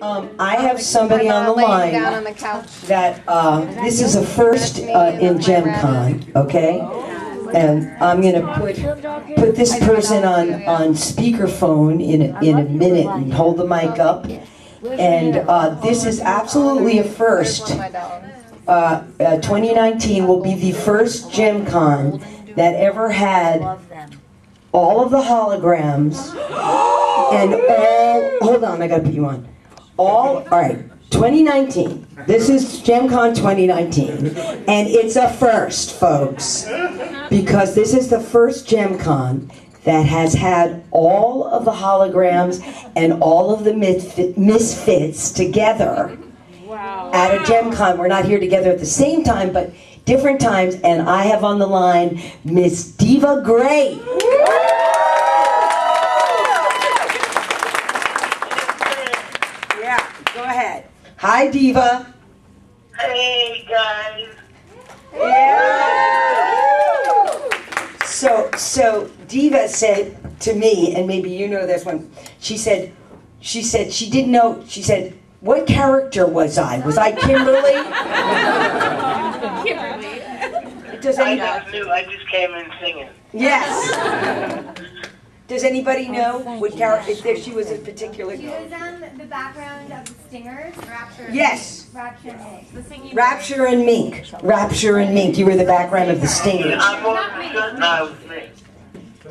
Um, I have somebody on the down on line the that, uh, this is a first uh, in Jem Con, okay? And I'm gonna put, put this person on, on speakerphone in, a- in a minute and hold the mic up. And, uh, this is absolutely a first. Where's my dog? Uh, uh, 2019 will be the first Jem Con that ever had all of the holograms and all, hold on, I gotta put you on. All, all right, 2019. This is JemCon 2019. And it's a first, folks. Because this is the first JemCon that has had all of the holograms and all of the misfits together at a JemCon. We're not here together at the same time, but different times. And I have on the line Miss Diva Gray. Yeah, go ahead. Hi, Diva. Hey guys, So, so Diva said to me, and maybe you know this one. She said, she said she didn't know. She said, "What character was I? Was I Kimberly?" Kimberly. Does I anybody? just knew. I just came in singing. Yes. Does anybody know what character? If there, she was a particular. She was on the background of the Stingers, Rapture. Yes. Minx. Rapture and Minx. The singing. Rapture and Minx. Rapture and Minx. You were the background of the Stingers. I'm more than certain I was me.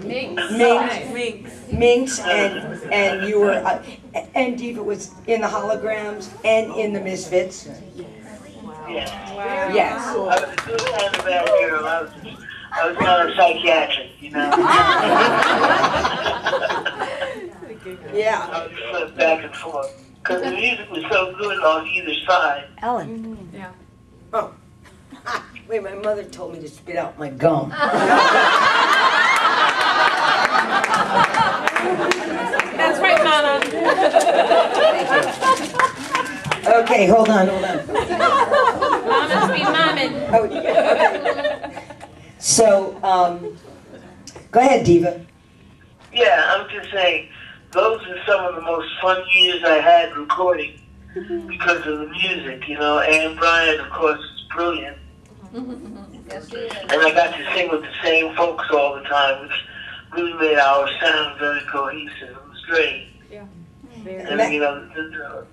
Minx, Minx, and and you were, uh, and Diva was in the holograms and in the Misfits. Yeah. Yes. I was a good and a bad girl. I was, I was kind of psychiatric, you know. Yeah. I would flip back and forth. Because the music was so good on either side. Ellen Yeah. Oh. Wait, my mother told me to spit out my gum. That's right, Mama. Okay, hold on, hold on. Mama's be mammon. Oh, okay. So, um, go ahead, Diva. Yeah, I'm just saying, those are some of the most fun years I had recording mm-hmm. because of the music, you know. And Brian, of course, is brilliant. And I got to sing with the same folks all the time, which really made our sound very cohesive. It was great. Yeah. Mm-hmm. And, you know, the, the,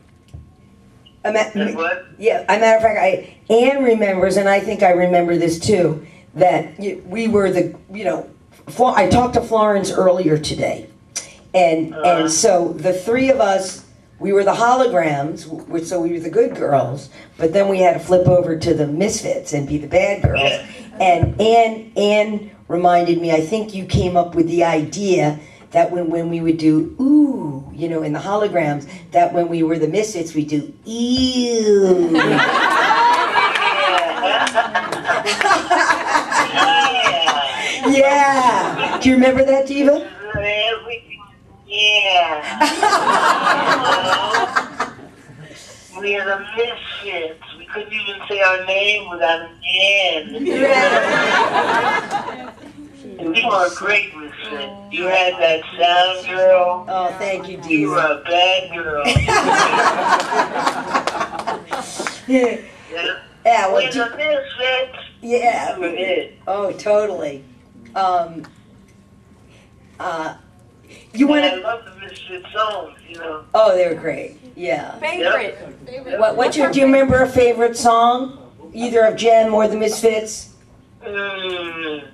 A ma- and what? Yeah, a matter of fact, I Anne remembers, and I think I remember this too. That we were the, you know, Flo- I talked to Florence earlier today, and Uh-huh. and so the three of us, we were the holograms, which so we were the good girls, but then we had to flip over to the misfits and be the bad girls. And Anne Anne reminded me, I think you came up with the idea that when, when we would do ooh, you know, in the holograms, that when we were the misfits, we do ew. Yeah. Yeah. Do you remember that, Diva? Everything. Yeah. we are the misfits. We couldn't even say our name without an N. And you were a great misfit. You had that sound girl. Oh, thank you, Diva. You were a bad girl. yeah, Yeah. well, We're the misfits. yeah. It. Oh, totally. Um, uh, you want And I to? love the misfit songs, you know. Oh, they were great. Yeah. Favorite. What? What's your? Do you remember a favorite song, either of Jem or the Misfits? Mm,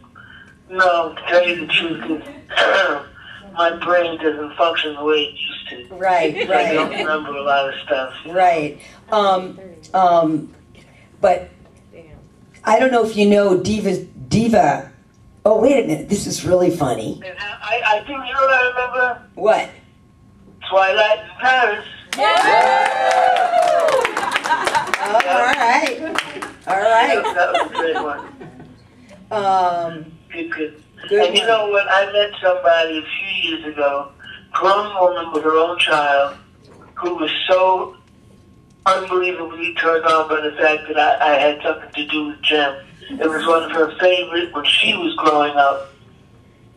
no, to tell you the truth, 'cause my brain doesn't function the way it used to. Right, Right. I don't remember a lot of stuff. right. Um, um, but I don't know if you know Diva's Diva. Oh, wait a minute. This is really funny. I, I think, you know what I remember? What? Twilight in Paris. Oh, all right. All right. That, was a great one. Um, Good, good. Good and you one. know what? I met somebody a few years ago, grown woman with her own child, who was so unbelievably turned on by the fact that I, I had something to do with Jem. It was one of her favorite when she was growing up.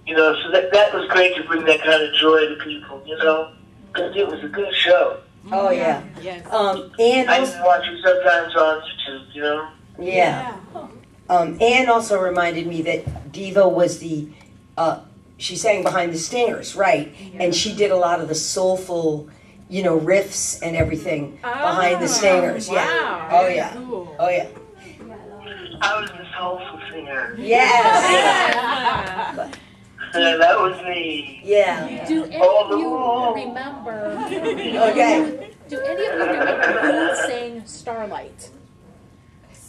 You know, so that that was great to bring that kind of joy to people. You know, because it was a good show. Oh, yeah. Yes. Um, and I also, even watch it sometimes on YouTube, you know? yeah. Um, Anne also reminded me that Diva was the, uh, she sang behind the Stingers, right? And she did a lot of the soulful, you know, riffs and everything behind the Stingers. Yeah. Oh yeah. Cool. Oh yeah. I was the soulful singer. Yes. And that was me. Yeah. Do any All the of you rules. remember? Okay. Do any of you remember who sang Starlight?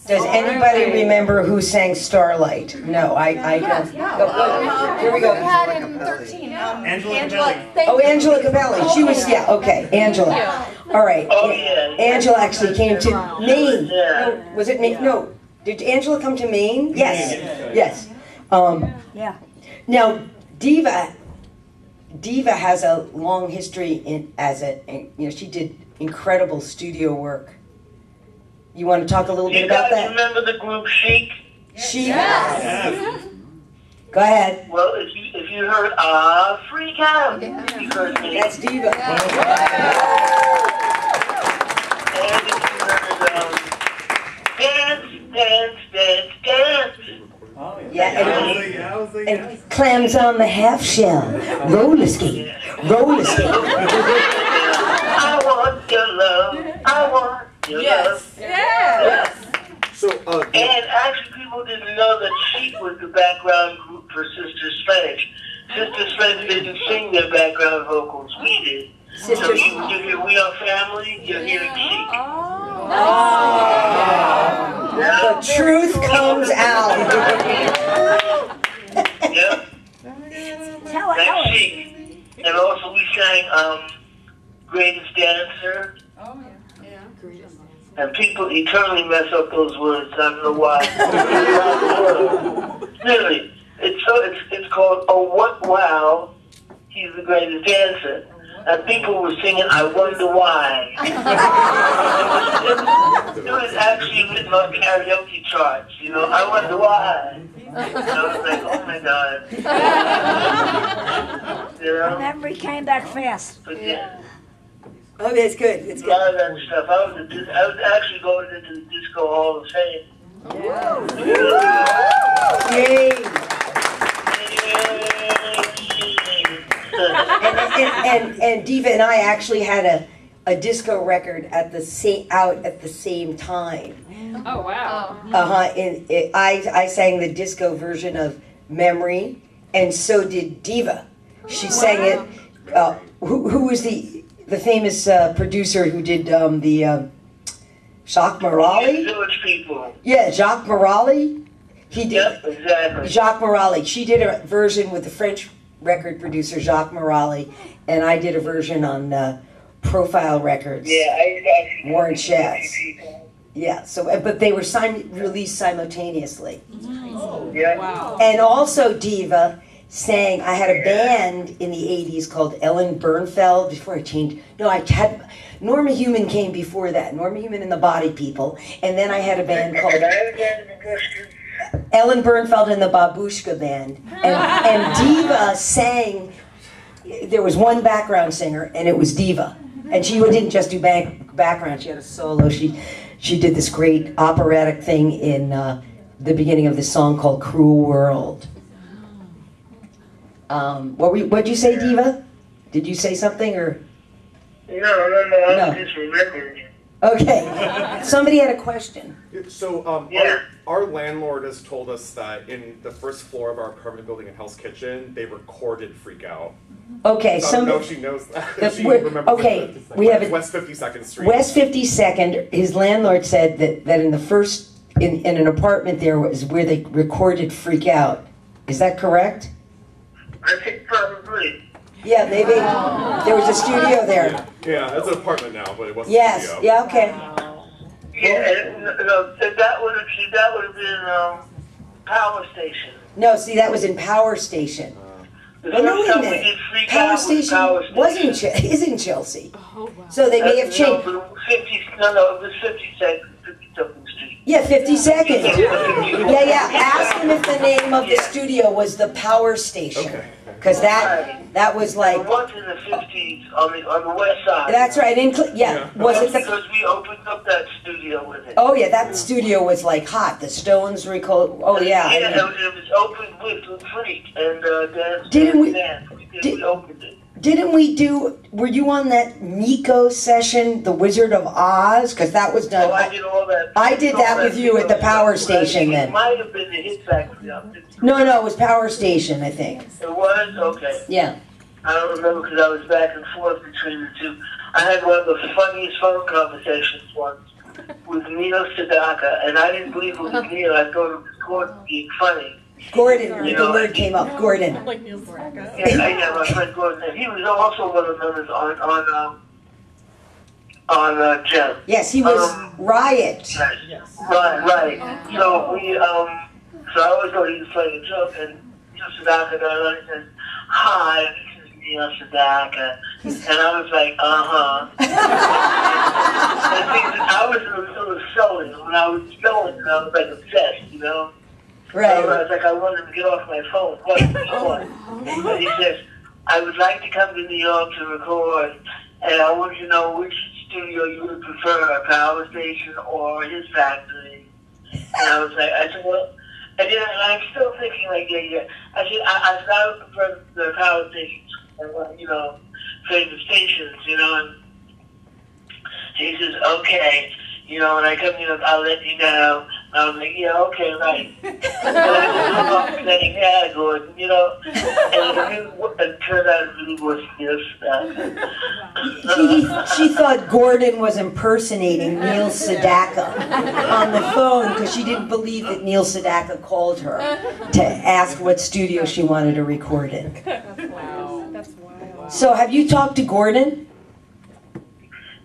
Does anybody remember who sang Starlight? No, I, I don't. Go- go- Here we We go. had in 13. Um, Angela Angela. Cabelli. Oh. Angela Cabelli. She was, yeah, okay, Angela. All right. Oh, yeah. Angela actually came to Maine. Yeah. No, Was it Maine? No. Did Angela come to Maine? Yes, yes. Um, Yeah. now, Diva, Diva has a long history in, as a, and, you know, she did incredible studio work. You want to talk a little bit You about guys that? remember the group Chic? She, Yes. go ahead. Well, if you if you heard Ah Freak Out, you heard me. That's Diva. And if you heard um, Dance, Dance, Dance, Dance. Oh, Yeah, I and- was like, I was like. And clams on the half shell. Roller skate. Roller skate. I want your love. I want your love. Yes. yes. So, uh, And actually, people didn't know that Chic was the background group for Sister Sledge. Sister Sledge didn't sing their background vocals. We did. So Sister you, you hear We Are Family, you're hearing Chic. The truth comes out. Yep. Tell That's Alice. And also we sang um, Greatest Dancer. Oh, yeah. Yeah. Greatest Dancer. And people eternally mess up those words. I don't know why. really, it's so it's it's called Oh What Wow. He's the greatest dancer. And people were singing I Wonder Why. it was actually written on karaoke charts. You know, I wonder why. And I was like, oh my god. you know, Memory came back fast. but yeah. Oh, that's good. That's A good. lot of that stuff. I was, a, I was actually going into the Disco Hall of Fame. Yay. Yay. And, and, and Diva and I actually had a, a disco record at the same out at the same time. Oh wow. Uh huh. And it, I I sang the disco version of Memory, and so did Diva. She sang it. Uh, who, who was the the famous uh, producer who did um, the um Jacques Morali? Village people. Yeah, Jacques Morali. He did. Yep, exactly. Jacques Morali. She did a version with the French record producer Jacques Morali, and I did a version on uh, Profile Records. Yeah, I actually. Warren Chess. Yeah. So, uh, but they were sim- released simultaneously. Oh, Yeah. Wow. And also, Diva sang. I had a band in the '80s called Ellen Bernfeld. Before I changed, no, I had Norma Human came before that. Norma Human and the Body People, and then I had a band called Can I have a question? Ellen Bernfeld and the Babushka Band. And, and Diva sang, there was one background singer, and it was Diva. And she didn't just do back, background, she had a solo. She, she did this great operatic thing in uh, the beginning of this song called Cruel World. Um, what were you, what'd you say, Diva? Did you say something or? No, no, no. No. I'm just remembering. Okay. Somebody had a question. so um, Yeah. our, our landlord has told us that in the first floor of our apartment building in Hell's Kitchen, they recorded Freak Out. Okay, I don't know if she knows that. The- she we're- remembers okay, it. we have a- West 52nd Street. West 52nd, his landlord said that, that in the first, in, in an apartment there was where they recorded Freak Out. Is that correct? I think probably. Yeah, maybe. There was a studio there. Yeah, it's an apartment now, but it wasn't. Yes, studio. yeah, okay. Yeah, and, no, that would have that would have been um, Power Station. No, see, that was in Power Station. The Well, no, first wait a time we minute. did Freak Power Out was Station Power Station. was in, Che- is in Chelsea. Oh wow. So they may have Uh, changed. No, but 50, no, no, it was 52nd, 52nd Street. Yeah, 52nd. Yeah, yeah. Ask him if the name of the studio was the Power Station. Okay. Okay. Cause that, that was The like, ones in the fifties on the, on the west side. that's right, in, Cle- yeah, Yeah. was it the, Because we opened up that studio with it. oh yeah, that studio was like hot, the Stones recall, oh yeah. I Yeah, know. it, it was opened with the Freak and uh, Dance. Didn't we- Dance. We, did, did- we opened it. Didn't we do, were you on that Nico session, The Wizard of Oz? Cause that was Oh, I done, did all that. I did all that with you at the power station then. It might have been the Hit Factory. no, no, it was Power Station, I think, It was okay. yeah. I don't remember because I was back and forth between the two. I had one of the funniest phone conversations once with Neil Sedaka, and I didn't believe it was Neil. I thought it was Gordon being funny. Gordon, You the know, word came up, Gordon. Like Neil Sedaka. Yeah, I yeah, my friend Gordon. And he was also one of the members on on um, on uh, Jem. Yes, he was Um, Riot. Right, right. So we, um, so I always thought he was playing a joke, and Neil Sedaka got on and says, "Hi, this is Neil Sedaka," and I was like, "Uh huh." I think that I was a little selling when I was selling, and I was like obsessed, you know. So I was like, I wanted to get off my phone. What? But he says, I would like to come to New York to record, and I want you to know which studio you would prefer, a power station or Hit Factory. And I was like, I said, well, and then I'm still thinking like, yeah, yeah. I said, I, I said, I would prefer the power stations, and, you know, famous stations, you know, and he says, okay, you know, when I come in, I'll let you know. And I was like, yeah, okay, right. and I was saying, yeah, Gordon, you know, and it, really- it turned out it really was this She, stuff. she thought Gordon was impersonating Neil Sedaka on the phone because she didn't believe that Neil Sedaka called her to ask what studio she wanted to record in. Wow. That's wild. So have you talked to Gordon?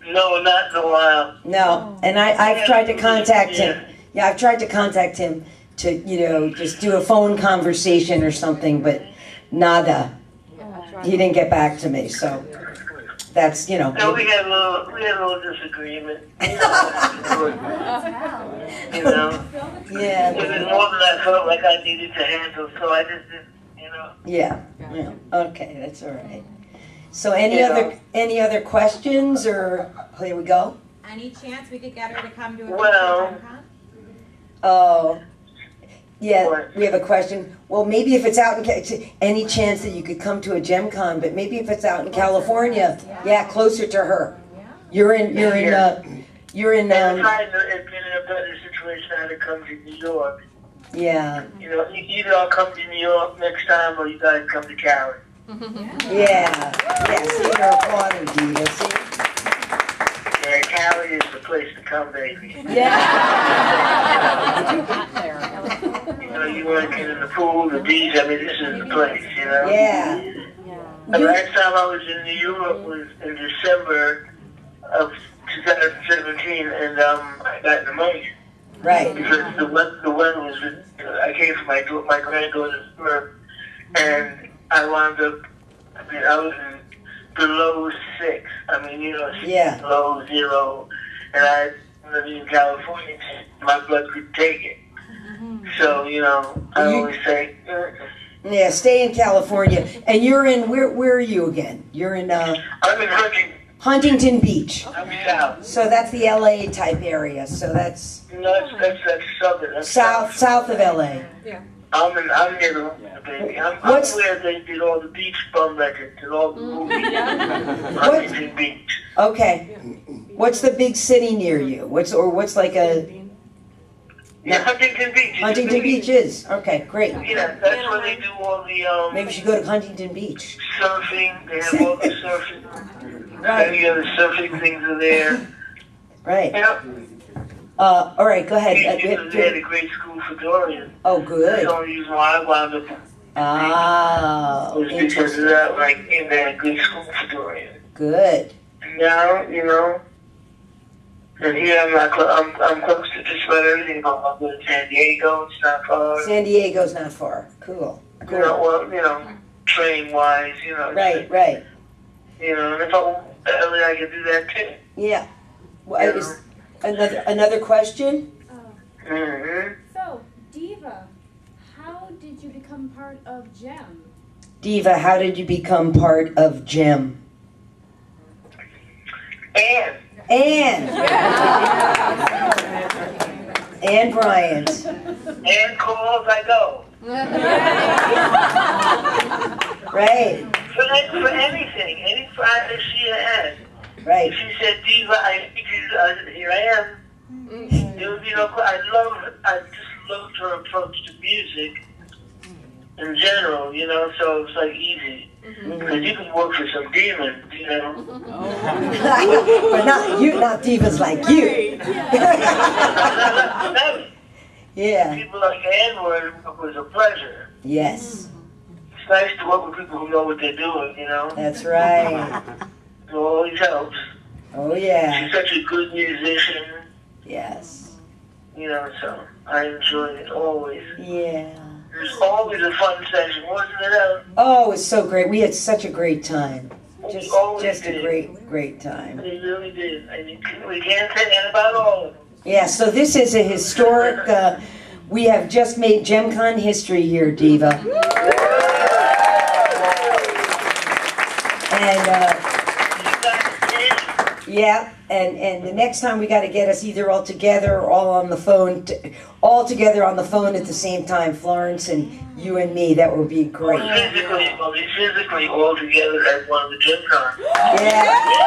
no, not in a while. No, and I, I've tried to contact him. Yeah, I've tried to contact him to, you know, just do a phone conversation or something, but nada. He didn't get back to me, so that's, you No, know. we had a little, we had a little disagreement. You know, Yeah, it was more than I felt like I needed to handle, so I just didn't, you know. yeah, yeah, okay, that's all right. So any Yeah. other, any other questions, or, here we go? Any chance we could get her to come to a Well- future Jem Con? Oh, yeah, we have a question. Well, maybe if it's out in, Ca- any chance that you could come to a Jem Con, but maybe if it's out in California, yeah, closer to her. You're in, you're in, uh, you're in, And if um, I had been in a better situation, I had to come to New York. yeah, You know, e- either I'll come to New York next time, or you guys come to Cali. yeah, yeah, see, you're applauding, Diva, see? Yeah, Cali is the place to come, baby. Yeah, Hot there. You know, you want to get in the pool, the beach. I mean, this is the place. You know. yeah, The last time I was in New York was in December of 2017, and um, I got pneumonia right, because the weather, the weather was. I came from my dau- my granddaughter's birth, and I wound up. I mean, I was in below six. I mean, you know, Yeah. below zero, and I living in California, my blood could take it. So you know, I You- always say. "Mm, yeah, stay in California. And you're in, where, where are you again? You're in, uh, I'm in Huntington. Huntington Beach. I'm south. So that's the LA type area, so that's No, that's that's, that's southern. That's south, south of LA. I'm in, I'm near the baby. I'm, I'm What's- where they did all the beach bum records and all the movies. Huntington Beach. Okay. What's the big city near you? What's, or what's like a, Yeah, Huntington Beach. Huntington Beach is? Okay, great. Yeah, that's where they do all the um Maybe we should go to Huntington Beach. surfing. They have all the surfing. Right. Any other surfing things are there. Right. Yeah. Uh, all right, go ahead. Uh, They had a great school for Dorian. Oh, That's good. the only reason why I wound up Ah, was because of that. Like, in that good school for Dorian. Good. now, you know. And here I'm not cl- I'm I'm close to just about everything. I'm I'm going to San Diego. It's not far. San Diego's not far. Cool. You know, Cool. well, you know, train wise, you know. Right, right. You know, and if I I can do that too. Yeah. Well, is- another another question? Mm-hmm. So, Diva, how did you become part of Jem? Diva, how did you become part of Jem? Jim? And And and Bryant. and calls I go. Right, For, for anything, any Friday she had. Right. If she said, Diva, I need you, uh, here I am. There would be no, I love, I just loved her approach to music in general, you know, so it's like easy. Because you can work for some demons, you know. but not you, not divas like you. Never. yeah. People like Ann were, was a pleasure. Yes, It's nice to work with people who know what they're doing, you know. that's right. It always helps. Oh yeah. She's such a good musician, Yes. you know, so I enjoy it always. Yeah. It was always a fun session, wasn't it? Oh, it was so great. We had such a great time. Just, always just a great, great time. We really did. You can, we can't say that about all of them. Yeah. So this is a historic. Uh, we have just made JemCon history here, Diva. And uh, did. Yeah, and and the next time we got to get us either all together or all on the phone, t- all together on the phone at the same time, Florence and you and me. That would be great. Physically, well, we physically all together at one of the Jem Cons. Yeah. You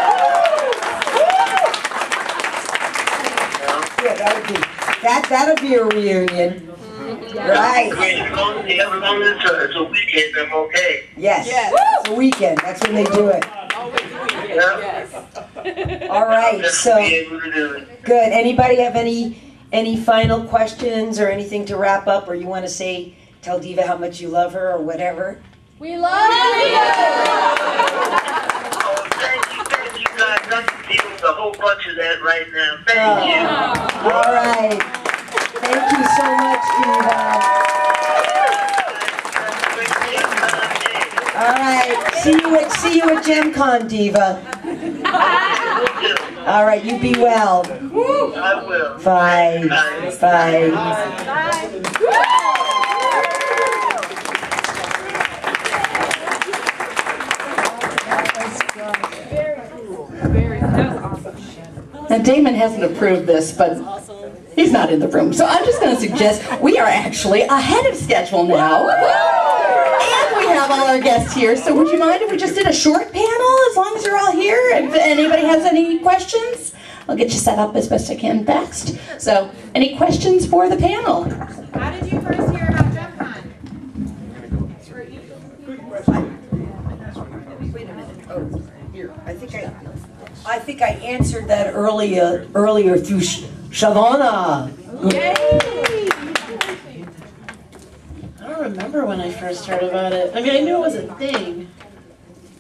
know? Yeah, that would be that. That'll be a reunion, right? Great. As long as, as long as it's a, weekend, I'm okay. Yes. It's a weekend. That's when they do it. Yeah? All right. So to be able to do it. good. Anybody have any any final questions or anything to wrap up, or you want to say tell Diva how much you love her or whatever? We love you! Oh, thank you, thank you guys. I'm dealing with a whole bunch of that right now. Thank oh, you. All right. Thank you so much, Diva. Have a great Jem Con day. All right. See you at see you at JemCon, Diva. Will do. All right. You be well. I will. Bye. Bye. Bye. Bye. Bye. Now Damon hasn't approved this, but he's not in the room. So I'm just going to suggest we are actually ahead of schedule now. And we have all our guests here. So would you mind if we just did a short panel as long as you're all here? If anybody has any questions, I'll get you set up as best I can next. So any questions for the panel? How did you first hear about DrumCon? Oh, here, I think I, I think I answered that earlier, earlier through Sh- Shavana. I don't remember when I first heard about it. I mean, I knew it was a thing,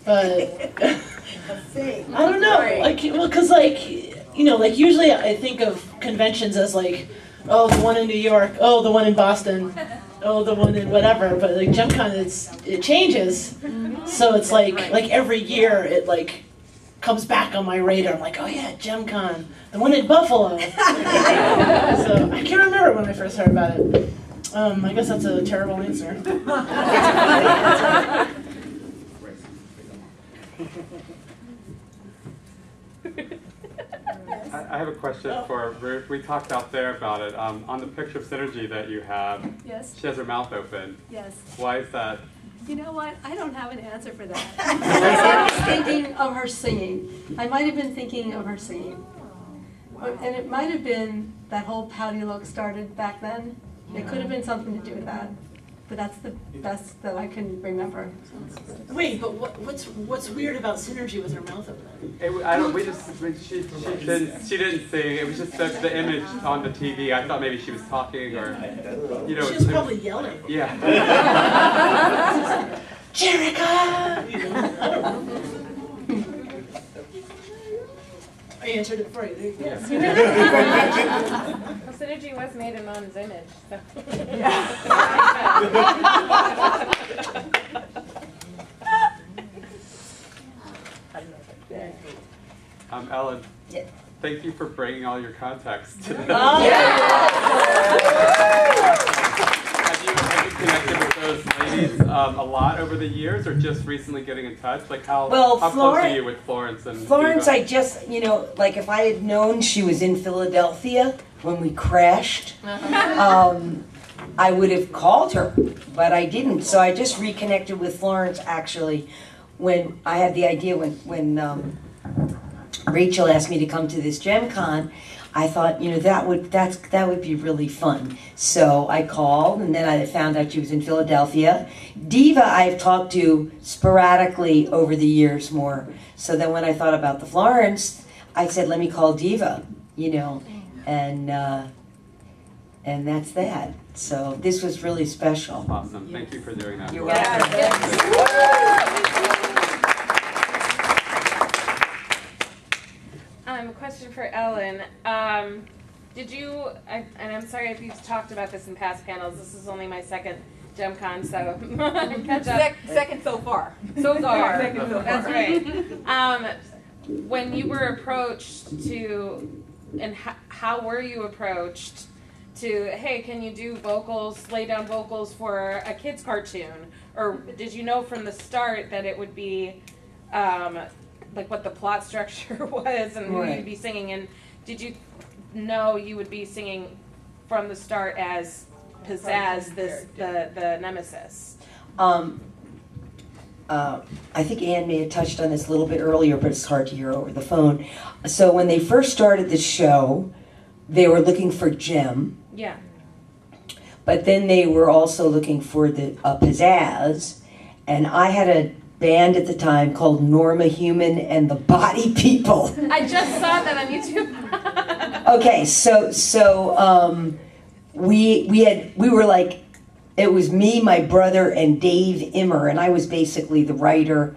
but I don't know. Like, well, cause like, you know, like usually I think of conventions as like, oh, the one in New York, oh, the one in Boston, oh, the one in whatever. But like JemCon, it's it changes, mm-hmm. so it's like like every year it like comes back on my radar. I'm like, oh yeah, JemCon, the one in Buffalo. so I can't remember when I first heard about it. Um, I guess that's a terrible answer. I I have a question for Ruth. We talked out there about it. Um, on the picture of Synergy that you have, Yes, she has her mouth open. yes. Why is that? You know what? I don't have an answer for that. I was thinking of her singing. I might have been thinking of her singing. Or- And it might have been that whole pouty look started back then. It could have been something to do with that. But that's the best that I can remember. Wait, but what, what's what's weird about Synergy with her mouth open? It, I don't. We just. we- She, she didn't. She didn't sing. It was just the, the image on the TV. I thought maybe she was talking or, you know. She it- was it- probably yelling. Yeah. Jerrica! You know, I don't know. I answered it for you. There you go. Well, Synergy was made in Mom's image, so. Um, Ellen. Yeah. Thank you for bringing all your contacts today. Oh, Have you, have you connected with those ladies um, a lot over the years, or just recently getting in touch? Like how, Well, how close Florence- are you with Florence and Florence, Diva? I just, you know, like if I had known she was in Philadelphia when we crashed, um, I would have called her, but I didn't. So I just reconnected with Florence actually when I had the idea when when um, Rachel asked me to come to this Jem Con. I thought, you know, that would that's that would be really fun. So I called, and then I found out she was in Philadelphia. Diva, I've talked to sporadically over the years more. So then when I thought about the Florence, I said, let me call Diva, you know, and uh, and that's that. So this was really special. Awesome. Thank you for doing that. You're welcome. Question for Ellen. Um, did you, I, and I'm sorry if you've talked about this in past panels, this is only my second Jem Con, so catch up. Sec- second so far. So far. Second so far. That's right. Um, when you were approached to, and how, how were you approached to, hey, can you do vocals, lay down vocals for a kid's cartoon? Or did you know from the start that it would be, um, like what the plot structure was and who Right. you'd be singing? And did you know you would be singing from the start as Pizzazz, this, the, the nemesis? Um, uh, I think Anne may have touched on this a little bit earlier, but it's hard to hear over the phone. So when they first started the show, they were looking for Jem, Yeah. but then they were also looking for the uh, pizzazz, and I had a band at the time called Norma Human and the Body People. I just saw that on YouTube. okay, so so um, we we had we were like it was me, my brother, and Dave Immer, and I was basically the writer,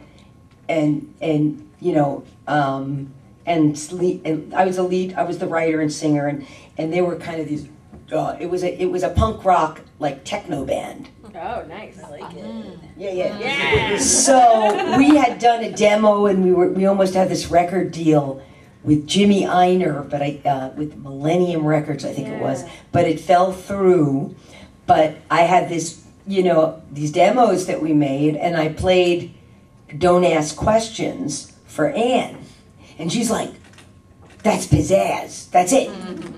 and and you know um, and, and I was the lead. I was the writer and singer, and and they were kind of these. Uh, it was a it was a punk rock like techno band. Oh, nice. I like it. Yeah, yeah. Yeah. So we had done a demo, and we were we almost had this record deal with Jimmy Ienner, but I uh, with Millennium Records, I think it was, but it fell through. But I had this, you know, these demos that we made, and I played "Don't Ask Questions" for Anne, and she's like, "That's pizzazz. That's it."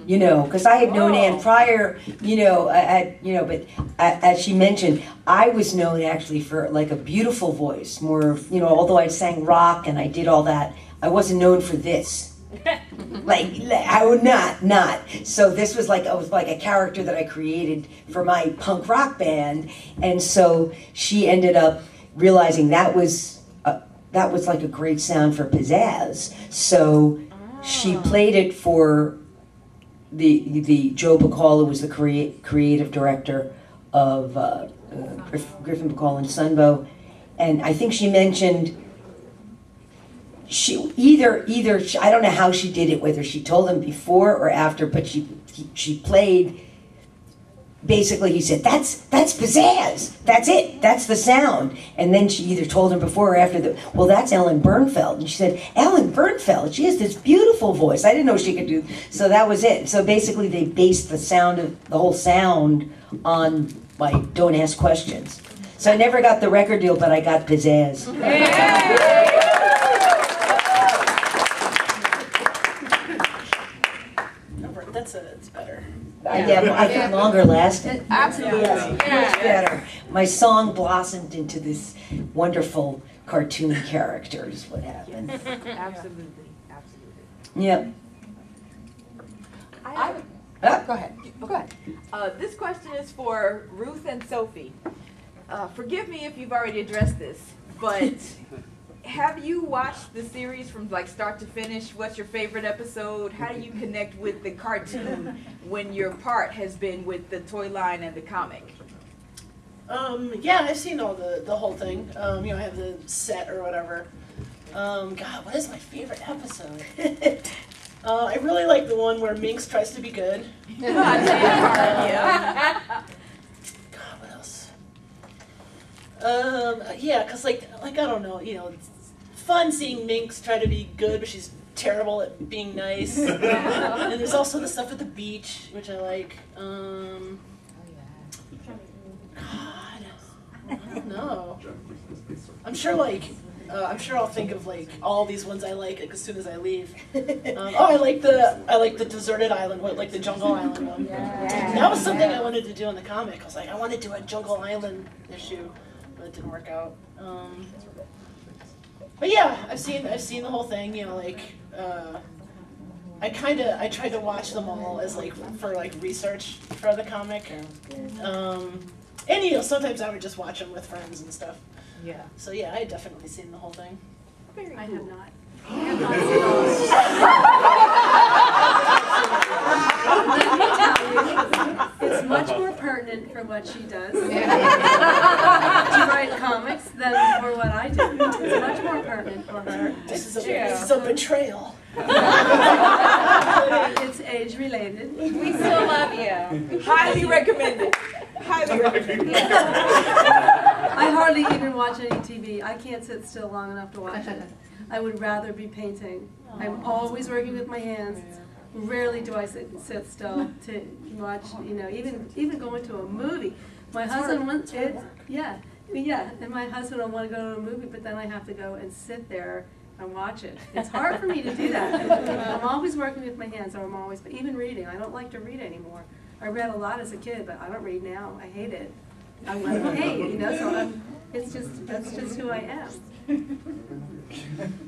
You know, because I had known Anne prior, you know, I, I, you know, but a- as she mentioned, I was known actually for like a beautiful voice, more you know, although I sang rock and I did all that, I wasn't known for this. like, like, I would not, not. So this was like, I was like a character that I created for my punk rock band, and so she ended up realizing that was uh, that was like a great sound for pizzazz. So she played it for the the Joe Bacal, who was the crea- creative director of uh, uh, Griffin Bacal and Sunbow, and I think she mentioned she either either I don't know how she did it, whether she told him before or after, but she she played. Basically, he said, "That's that's pizzazz. That's it. That's the sound." And then she either told him before or after that. Well, that's Ellen Bernfeld, and she said, "Ellen Bernfeld. She has this beautiful voice. I didn't know she could do." So that was it. So basically, they based the sound of the whole sound on like "Don't Ask Questions." So I never got the record deal, but I got pizzazz. That's a, it's better. Yeah, but I think longer lasting. Absolutely. Yes, much better. My song blossomed into this wonderful cartoon character is what happened. Absolutely. Absolutely. Yep. I have, Ah. go ahead. Go ahead. Uh, this question is for Ruth and Sophie. Uh, forgive me if you've already addressed this, but have you watched the series from like start to finish? What's your favorite episode? How do you connect with the cartoon when your part has been with the toy line and the comic? Um, yeah, I've seen all the the whole thing. Um, you know, I have the set or whatever. Um, God, what is my favorite episode? uh, I really like the one where Minx tries to be good. Yeah. God, what else? Um, yeah, cause like like I don't know, you know, it's fun seeing Minx try to be good, but she's terrible at being nice. and there's also the stuff at the beach, which I like. Um, God. No. I'm sure like uh, I'm sure I'll think of like all these ones I like like, as soon as I leave. Um, oh, I like the I like the deserted island, what like the jungle island one. Yeah. That was something I wanted to do in the comic. I was like, I want to do a jungle island issue, but it didn't work out. Um, but yeah, I've seen I've seen the whole thing. You know, like uh, I kind of I tried to watch them all as like for like research for the comic. Um, and you know, sometimes I would just watch them with friends and stuff. Yeah. So yeah, I had definitely seen the whole thing. I have not. Let me tell you, it's much more pertinent for what she does to write comics than for what I do. It's much more pertinent for her. This is a, this is a betrayal. It's age related. We still love you. Highly recommended. Highly recommended. I hardly even watch any TV. I can't sit still long enough to watch it. I would rather be painting. I'm always working with my hands. Rarely do I sit, sit still to watch, you know, even even going to a movie. My husband wants it, yeah, yeah, and my husband will want to go to a movie, but then I have to go and sit there and watch it. It's hard for me to do that. I'm always working with my hands, or I'm always, but even reading, I don't like to read anymore. I read a lot as a kid, but I don't read now. I hate it. I want to hate, you know, so I'm, it's just, that's just who I am.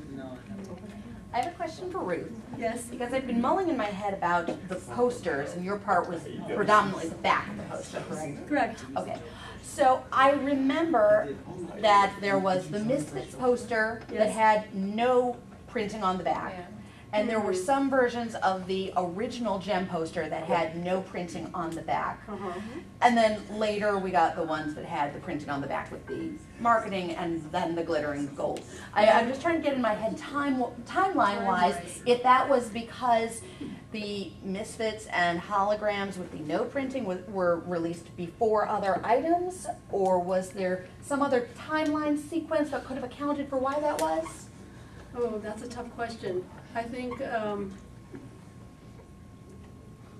I have a question for Ruth. Yes. Because I've been mulling in my head about the posters, and your part was predominantly the back of the poster, correct? Correct. Okay. So I remember that there was the Misfits poster that Yes. had no printing on the back. And there were some versions of the original Jem poster that had no printing on the back. Uh-huh. And then later we got the ones that had the printing on the back with the marketing and then the glittering gold. I, I'm just trying to get in my head time timeline wise if that was because the misfits and holograms with the no printing were released before other items, or was there some other timeline sequence that could have accounted for why that was? Oh, that's a tough question. I think, um,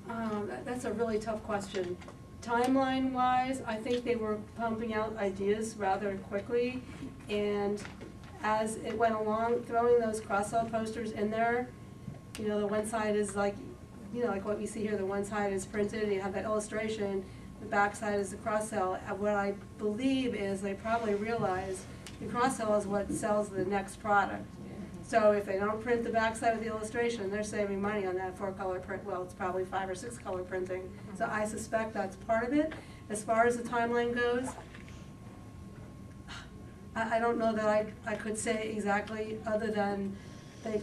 um, that, that's a really tough question. Timeline wise, I think they were pumping out ideas rather quickly, and as it went along, throwing those cross-sell posters in there, you know, the one side is like, you know, like what we see here, the one side is printed, and you have that illustration, the back side is the cross-sell. Uh, What I believe is they probably realized the cross-sell is what sells the next product. So if they don't print the backside of the illustration, they're saving money on that four color print, well, it's probably five or six color printing. So I suspect that's part of it. As far as the timeline goes, I, I don't know that I, I could say exactly, other than they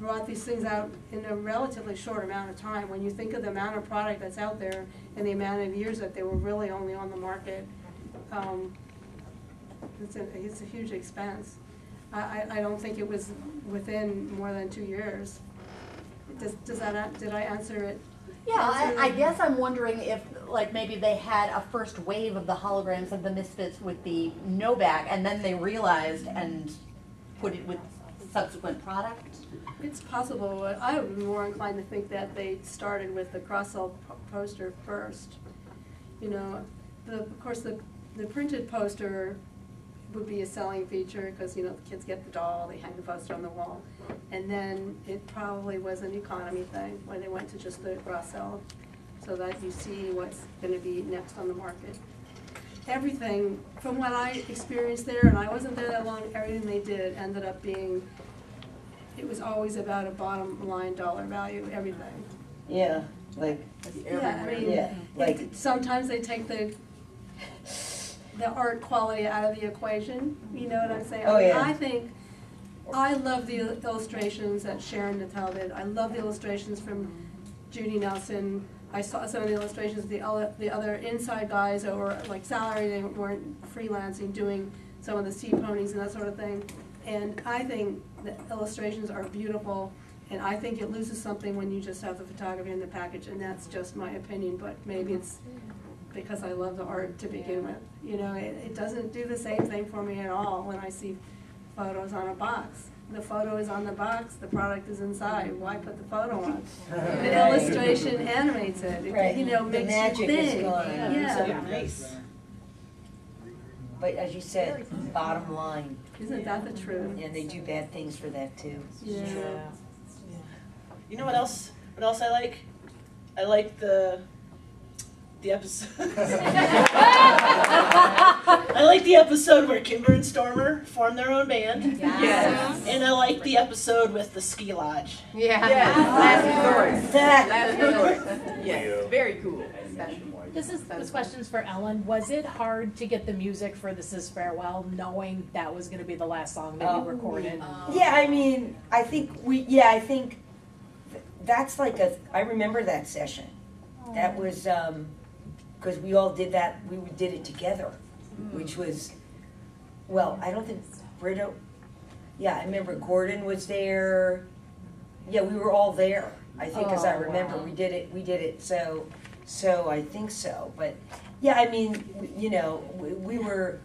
brought these things out in a relatively short amount of time. When you think of the amount of product that's out there and the amount of years that they were really only on the market, um, it's a, it's a huge expense. I, I, don't think it was within more than two years. Does, does that, did I answer it? Yeah, I, I guess I'm wondering if, like, maybe they had a first wave of the holograms of the Misfits with the no back, and then they realized and put it with subsequent product. It's possible, but I would be more inclined to think that they started with the cross-sell po- poster first. You know, the, of course, the, the printed poster would be a selling feature, because, you know, the kids get the doll, they hang the poster on the wall. And then it probably was an economy thing, where they went to just the cross-sell, so that you see what's gonna be next on the market. Everything, from what I experienced there, and I wasn't there that long, everything they did ended up being it was always about a bottom line dollar value, everything. Yeah, like, Yeah, I mean, Yeah, like- sometimes they take the, the art quality out of the equation, you know what I'm saying? I Oh, mean, yeah. I think, I love the illustrations that Sharon Natal did, I love the illustrations from Judy Nelson. I saw some of the illustrations, of the other, the other inside guys that were like salary, they weren't freelancing, doing some of the sea ponies and that sort of thing. And I think the illustrations are beautiful, and I think it loses something when you just have the photography in the package, and that's just my opinion, but maybe it's because I love the art to begin with. You know, it, it doesn't do the same thing for me at all when I see photos on a box. The photo is on the box, the product is inside, why put the photo on? The illustration animates it, Right. you know, The makes you magic is think. gone. Yeah. Nice. but as you said, bottom line. Isn't that the truth? And they do bad things for that too. Yeah. You know what else? What else I like? I like the the episode. I like the episode where Kimber and Stormer form their own band. Yes. And I like the episode with the ski lodge. Yeah. Last resort. That- Last resort. Yes. Very cool. This is this question's for Ellen. Was it hard to get the music for "This Is Farewell," knowing that was going to be the last song that you Oh. recorded? Yeah, I mean, I think we, yeah, I think that's like a, I remember that session. That was, um, cause we all did that, we did it together, mm. which was, well, I don't think Britta, yeah, I remember Gordon was there. Yeah, we were all there, I think, as I Oh, remember, wow. we did it, we did it, so, so I think so, but, yeah, I mean, w- you know, we, we were,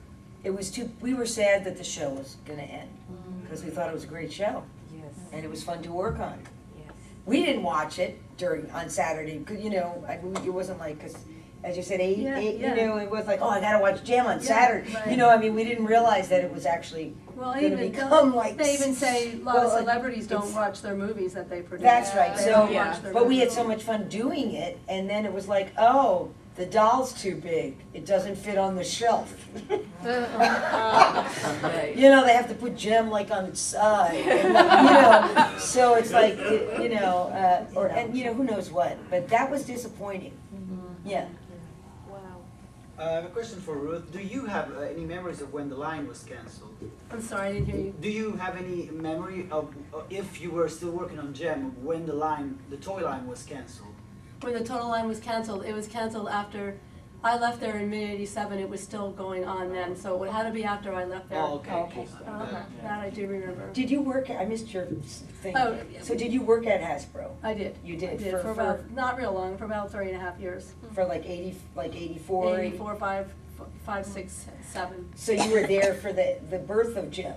it was too, we were sad that the show was gonna end, mm. because we thought it was a great show, Yes. and it was fun to work on. Yes. We didn't watch it during, on Saturday, 'cause, you know, I, it wasn't like, cause, as you said, eight, Yeah, eight, you yeah. know, it was like, oh, I gotta watch Jem on Yeah, Saturday. You know, I mean, we didn't realize that it was actually Well, gonna even, become like. they even say a lot well, of like, celebrities don't it's- watch their movies that they produce. That's right, They so, don't Yeah. watch their but we had movies. so much fun doing it, and then it was like, oh, the doll's too big, it doesn't fit on the shelf. You know, they have to put Jem like on its side, and, you know, so it's like, it- you know, uh, or, and you know, who knows what, but that was disappointing. Yeah. Uh, I have a question for Ruth. Do you have uh, any memories of when the line was cancelled? I'm sorry, I didn't hear you. Do you have any memory of uh, if you were still working on Jem when the line, the toy line was cancelled? When the total line was canceled, it was canceled after, I left there in mid eighty-seven, it was still going on then, so it had to be after I left there. Oh, okay. Okay. Uh, That I do remember. Did you work, I missed your thing. Oh, So did you work at Hasbro? I did. You I did, did, for, for for, about, not real long, for about three and a half years. for like eighty, like eighty-four? Eighty-four, five, five, six, seven. So you were there for the, the birth of Jem?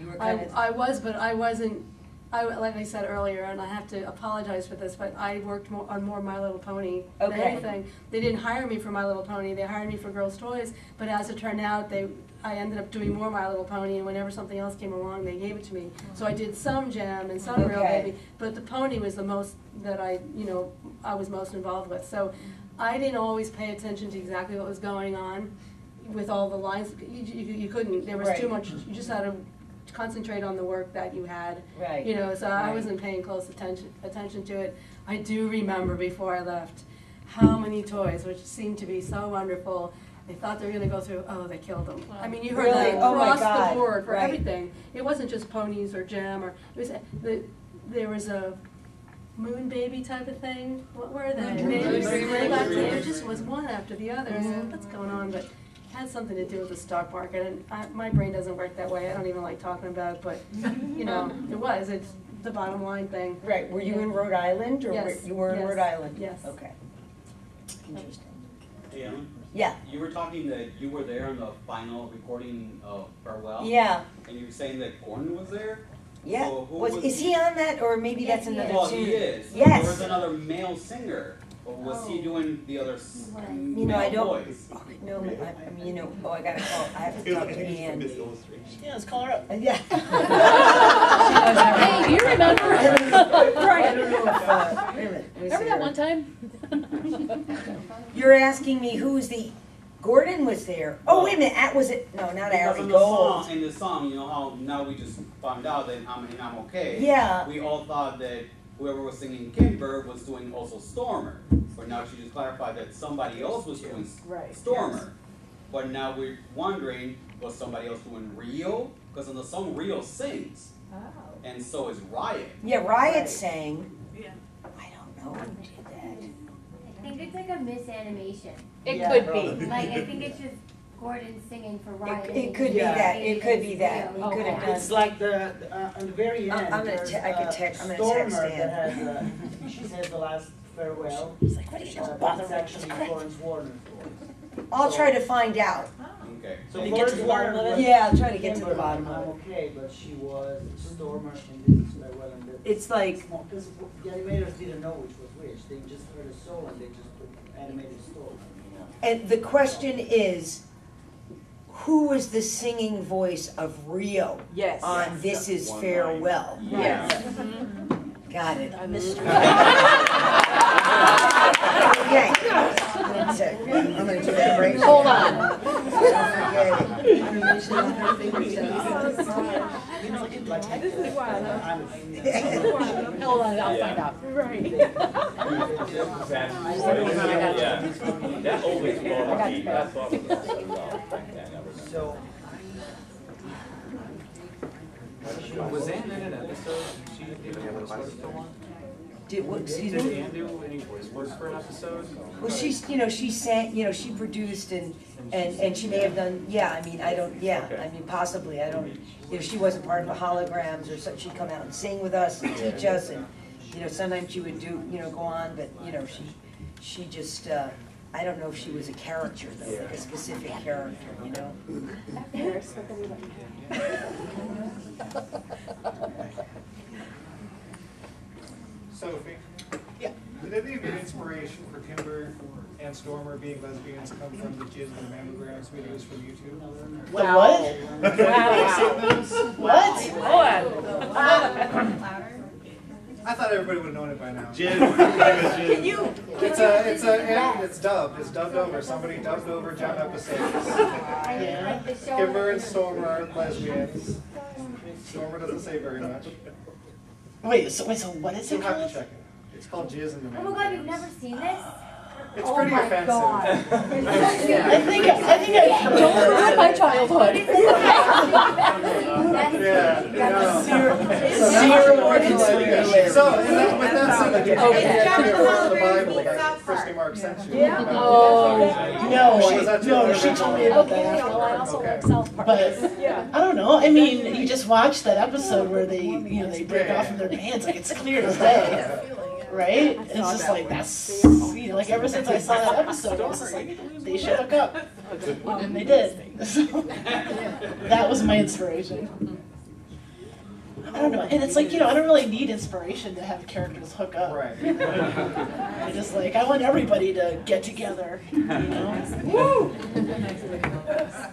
You were I, kind of, I was, but I wasn't, I, like I said earlier, and I have to apologize for this, but I worked more, on more My Little Pony than Okay. anything. They didn't hire me for My Little Pony, they hired me for Girls' Toys, but as it turned out, they, I ended up doing more My Little Pony, and whenever something else came along, they gave it to me. So I did some Jem and some Real Okay. Baby, but the pony was the most that I, you know, I was most involved with. So I didn't always pay attention to exactly what was going on with all the lines. You, you, you couldn't, there was too Right. much, you just had to concentrate on the work that you had. right. You know, so I wasn't paying close attention, attention to it. I do remember before I left, how many toys, which seemed to be so wonderful, they thought they were gonna go through, oh, they killed them. I mean, you heard Really? that Oh across God. the board for Right. everything. It wasn't just ponies or Jem or, it was, the, there was a moon baby type of thing. What were they? Moon Babies, Dreamers. back then, It just was one after the other. I said, what's going on? But it had something to do with the stock market, and I, my brain doesn't work that way. I don't even like talking about it, but, you know, it was, it's the bottom line thing. Right, were you in Rhode Island, or were- you were in yes, Rhode Island? yes. Okay. Interesting. Hey, Ellen, Yeah, you were talking that you were there on the final recording of Farewell. yeah, And you were saying that Gordon was there? yeah. So who Was, was- is he on that, or maybe Yes, that's he is. another Well, tune? he is. Yes. There was another male singer. Or was he Oh. doing the other s- You know, I male don't, voice? no, I, I mean, you know, oh, I gotta call, I have to talk to Ann. Yeah, let's call her up. Uh, Yeah. Hey, do you remember? I don't know if, uh, wait a minute, let me Remember see that here. one time? You're asking me who's the, Gordon was there. Oh, wait a minute, at, was it, no, not Because Ari in the Gold. song, in the song, you know how now we just found out that I'm and I'm okay. Yeah. We all thought that whoever was singing Kimber was doing also Stormer, but now she just clarified that somebody else was doing Right. Stormer. But now we're wondering was somebody else doing Rio? Because in the song Rio sings, Oh. and so is Riot. Yeah, Riot sang. Yeah. I don't know who did that. I think it's like a misanimation. It Yeah, could probably. be. Like, I think it's just Gordon singing for Riot. It, it could be Yeah. that, it could be that, he Okay. could have done. It's like the, the, uh, on the very I'm- end, I'm gonna there's te- I could uh, text- I'm gonna Stormer text that Ann. has, uh, she says the last farewell. He's like, what are you doing? Bother that's actually Florence Warner's voice. I'll try to find out. Okay. So Can you get to Florence the bottom Warner of it? was Yeah, I'll try to get to the Kimber, bottom of I'm it. okay, but she was Stormer in this farewell and the. It's like, Because the animators didn't know which was which, they just heard a solo and they just put animated Stormer. and the question is, who was the singing voice of Rio Yes. on Yes. This Is One Farewell? Yes. Got it. I missed you. Okay. One sec. I'm gonna do that right now. Hold on. This is wild. Hold on, I'll find out. Right. That always brought me, that's what. So, Was Ann in an episode? She was still on? Did, what, excuse Did me? Ann do any voice work for an episode? Well, she's, you know, she sang, you know, she produced and, and, and she may have done, yeah, I mean, I don't, yeah, I mean, possibly, I don't, you know, she wasn't part of the holograms or such, she'd come out and sing with us and teach us and, you know, sometimes she would do, you know, go on, but, you know, she, she just, uh, I don't know if she was a character though, like a specific character, you know? Sophie? Yeah. Did any of your inspiration for Kimber and Stormer being lesbians come from the Jizz and Mammograms videos from YouTube? The what? What? I thought everybody would have known it by now. Jizz. Can you? It's a, it's a, and it's dubbed, it's dubbed over, somebody dubbed over Jem episodes. Yeah. Kimber and Stormer are lesbians. Stormer doesn't say very much. Wait, so wait, so what is You'll it have to check it. It's called Jizz and the Oh my god, you've never seen this? It's Oh pretty my offensive. God. I think I think I don't ruin my childhood. Yeah, no. Zero, So zero that's- consideration. So, and that, with that said, like, it's Okay. actually a part of the Bible that Christy Marx sent you. Oh, no, Was she, no, she told me about Okay, that well, I afterwards. also like South Park. But Yeah. I don't know. I mean, you just watch that episode where they, you know, they break off of their hands. Like it's clear as day, right? It's just like that's, you like ever since I saw that episode, I was just like, they should hook up, and they did. So, that was my inspiration. I don't know, and it's like you know, I don't really need inspiration to have characters hook up. Right. I just like I want everybody to get together, you know. Woo!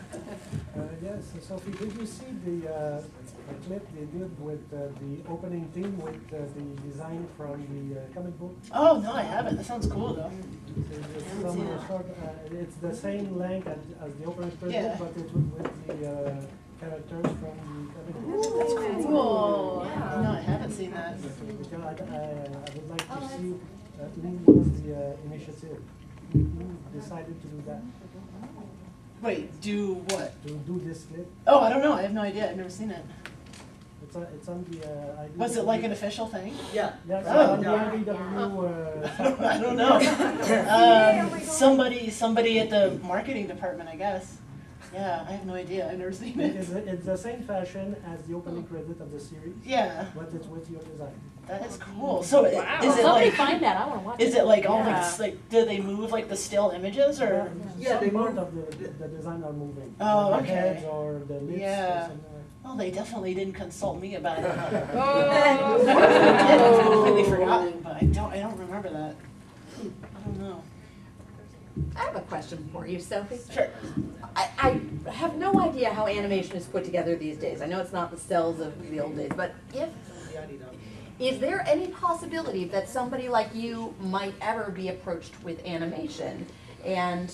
Uh, yes, Sophie, did you see the, uh, the clip they did with uh, the opening theme with uh, the design from the uh, comic book? Oh no, I haven't. That sounds cool though. It's some uh, short, uh, it's the same length as, as the opening credit, Yeah. but it's with, with the uh, characters from the comic book. That's cool. No, I haven't seen that. Because I, I, I would like to see uh, who was the uh, initiative, who who decided to do that, Wait, do what? to do this clip. Oh, I don't know. I have no idea. I've never seen it. It's on, it's on the. Uh, ID Was it like an official thing? yeah. Yeah, it's Oh. on the IDW. Uh, I don't know. Um, somebody, somebody at the marketing department, I guess. Yeah, I have no idea. I've never seen It's, it. it's the same fashion as the opening credit of the series, Yeah, but it's with your design. that is cool. So i- Wow. is it Somebody like, find that, I wanna watch is it. it like all Yeah. like, like, do they move like the still images or? Yeah, they Some part move. of the, the design are moving. Oh, The okay. heads or the lips or Yeah. something like Well, they definitely didn't consult me about it. Oh. I did, I've completely forgotten, but I don't, I don't remember that. I don't know. I have a question for you, Sophie. Sure. I, I have no idea how animation is put together these days. I know it's not the cells of the old days, but if is there any possibility that somebody like you might ever be approached with animation, and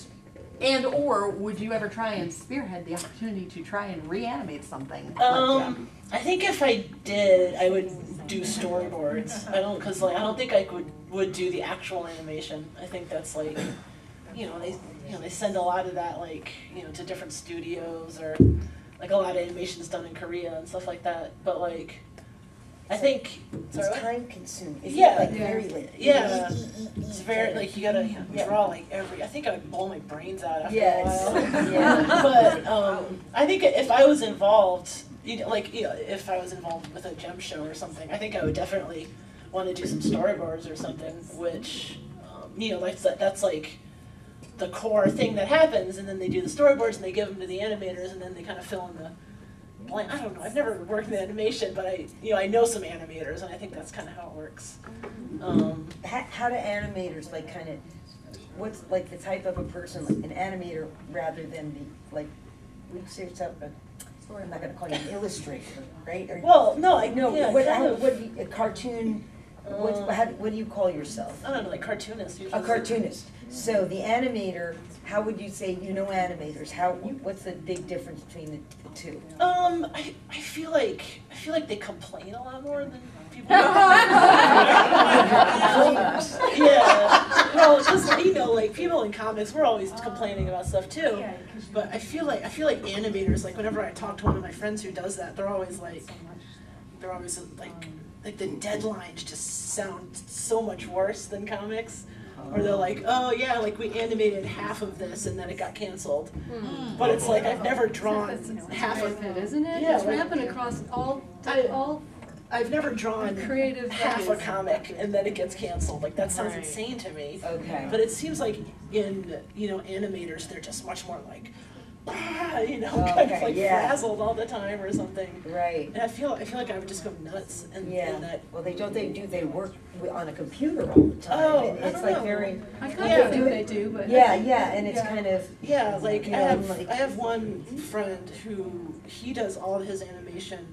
and or would you ever try and spearhead the opportunity to try and reanimate something? like Um, I think if I did, I would do storyboards. I don't, cause like I don't think I would would do the actual animation. I think that's like, you know, they you know they send a lot of that like you know to different studios or like a lot of animations done in Korea and stuff like that. But like, I think sorry, It's what? time consuming. Isn't Yeah. it like very like? Yeah, it's very like you gotta you know, draw like every. I think I would blow my brains out after Yes. a while. Yeah. but um, I think if I was involved, you know, like you know, if I was involved with a Jem show or something, I think I would definitely want to do some storyboards or something. Which, um, you know, like that, that's like the core thing that happens, and then they do the storyboards and they give them to the animators, and then they kind of fill in the blank. I don't know. I've never worked in animation, but I, you know, I know some animators, and I think that's kind of how it works. Um, How, how do animators like kind of, what's like the type of a person, like an animator rather than the, like we say it's I'm not gonna call you an illustrator, right? Or- Well, no, I- know. yeah, what, how, of. what, you- a cartoon, what's, Uh, how, what do you call yourself? I don't know, like cartoonist usually. A cartoonist. So the animator, how would you say, you know animators, how, what's the big difference between the, the two? Um, I, I feel like I feel like they complain a lot more than people. yeah. Well, just you know, like people in comics, we're always complaining about stuff too. But I feel like I feel like animators, like whenever I talk to one of my friends who does that, they're always like, they're always like, like the deadlines just sound so much worse than comics. Or they're like, oh yeah, like we animated half of this and then it got canceled. Hmm. But it's like I've never drawn half of it, isn't it? Yeah, It's like- rampant across all, I, all. I've never drawn creative half a comic and then it gets canceled. Like that sounds Right. insane to me. Okay. But it seems like in you know animators, they're just much more like, ah, you know, kind Okay, of like yeah. frazzled all the time or something. Right. And I feel I feel like I would just go nuts and, Yeah. and that. Well, they don't, they do, they work wi- on a computer all the time. Oh, and I It's don't like know. very. I Yeah. kind of think they do, but. Yeah, yeah, and it's Yeah. kind of. Yeah, like you I know, have like- I have one friend who he does all of his animation.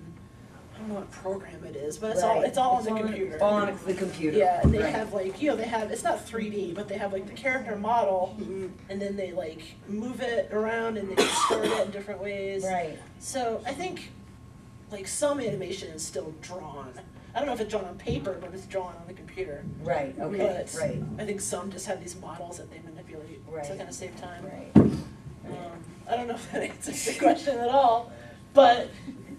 I don't know what program it is, but it's all Right. it's all It's on the computer. all on the computer. Yeah, and they Right. have like you know they have it's not 3D, but they have like the character model, Mm-hmm. and then they like move it around and they distort it in different ways. Right. So I think like some animation is still drawn. I don't know if it's drawn on paper, but it's drawn on the computer. Right, okay, But right. I think some just have these models that they manipulate Right. to kind of save time. Right. Um, I don't know if that answers the question at all, but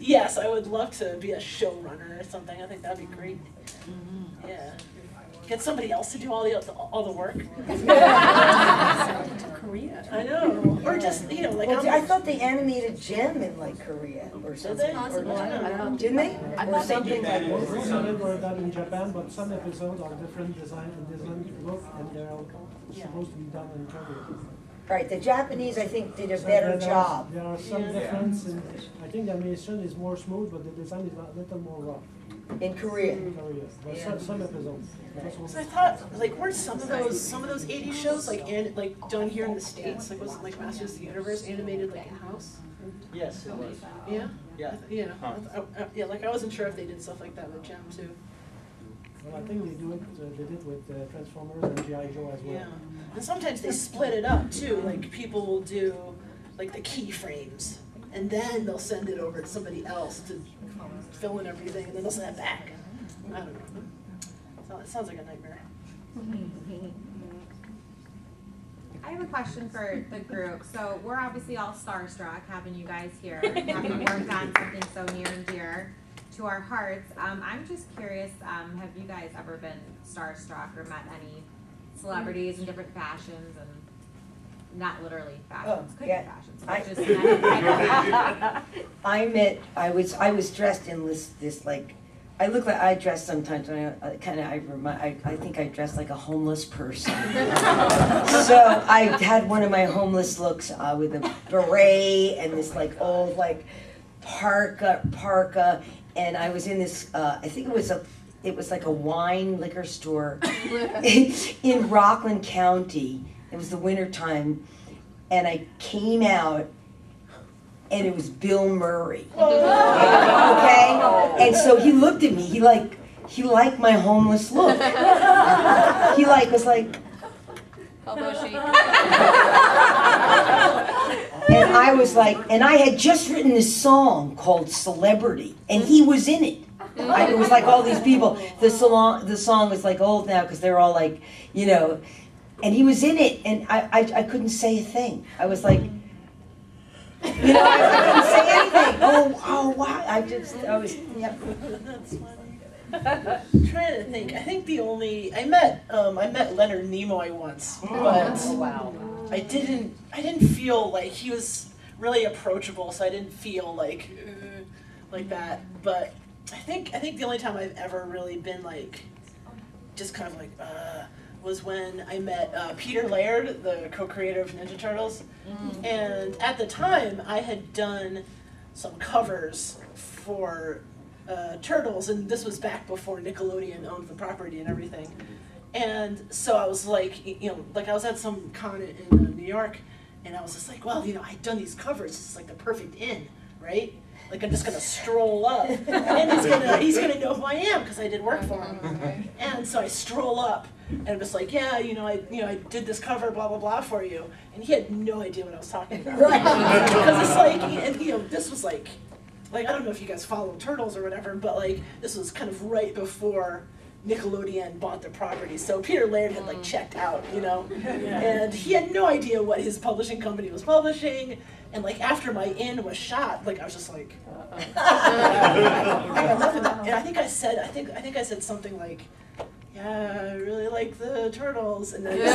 yes, I would love to be a showrunner or something. I think that'd be great. Mm-hmm. Yeah. Get somebody else to do all the all the work. Korea. I know. Or just you know like Well, I'm, I thought they animated Jem in like Korea or something. or- Possible, I don't know. Didn't they? I Or thought they something did. like Most of them were done in Japan, but some episodes are different design and design look, and they're all supposed to be done in Korea. Right, the Japanese, I think, did a So better there are- job. There are some difference in, I think the animation is more smooth, but the design is a little more rough. In Korea. In Korea, but some, some episodes. Just one- So I thought, like, weren't some of those some of those '80s shows like an, like done here in the states? Like, wasn't like Masters of the Universe animated like in house? Yes, it was. Yeah. Yeah. Yeah. I- I- yeah. Like I wasn't sure if they did stuff like that with Jem too. Well, I think they do it, uh, they did with uh, Transformers and G.I. Joe as well. Yeah. And sometimes they split it up too. Like people will do like the keyframes, and then they'll send it over to somebody else to fill in everything, and then they'll send it back. I don't know. So it sounds like a nightmare. I have a question for the group. So we're obviously all starstruck having you guys here, having worked on something so near and dear to our hearts. Um, I'm just curious, um, have you guys ever been starstruck or met any celebrities in different fashions and not literally fashions, Oh, could yeah. be fashions, I- just I met, I was, I was dressed in this, this like, I look like, I dress sometimes, when I, kind of, I remind, I, I think I dress like a homeless person. So I had one of my homeless looks, uh, with a beret and this like old, like parka, parka, and I was in this, uh, I think it was a, it was like a wine liquor store in Rockland County. It was the winter time, and I came out, and it was Bill Murray. Okay, and so he looked at me. He like he liked my homeless look. He like was like, Although she. and I was like, and I had just written this song called Celebrity, and he was in it. I, it was like all these people. The song, the song was like old now because they're all like, you know, and he was in it, and I, I, I couldn't say a thing. I was like, you know, I, I couldn't say anything. Oh, oh, wow! I just, I was, yeah. That's funny. I'm trying to think. I think the only I met um, I met Leonard Nimoy once, but wow. I didn't I didn't feel like he was really approachable, so I didn't feel like uh, like that. But I think I think the only time I've ever really been like just kind of like uh, was when I met uh, Peter Laird, the co-creator of Ninja Turtles, and at the time I had done some covers for uh, Turtles, and this was back before Nickelodeon owned the property and everything. And so I was like, you know, like I was at some con in, in uh, New York, And I was just like, well, you know, I'd done these covers. This is like the perfect in, right? Like I'm just gonna stroll up, and he's gonna he's gonna know who I am because I did work for him. Mm-hmm. And so I stroll up, and I'm just like, yeah, you know, I you know I did this cover, blah blah blah for you, and he had no idea what I was talking about. Right. Because it's like, and you know, this was like, like I don't know if you guys follow Turtles or whatever, but like this was kind of right before. Nickelodeon bought the property, so Peter Laird had like checked out, you know, and he had no idea what his publishing company was publishing. And like after my in was shot, like I was just like, I love it. and I think I said, I think I think I said something like, yeah, I really like the turtles, and then